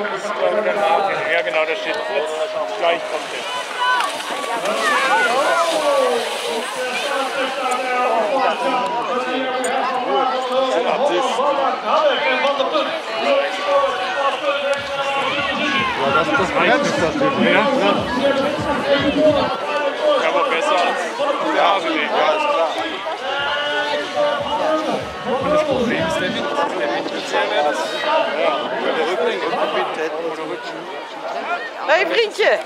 Ja genau, da steht jetzt gleich kommt. Ja, das, das brennt ist das Ding. Ja, aber besser als der Haselweg. Ja, ist klar. Und das Problem ist der Wind. Der Wind wird sehr Hé hey, vriendje.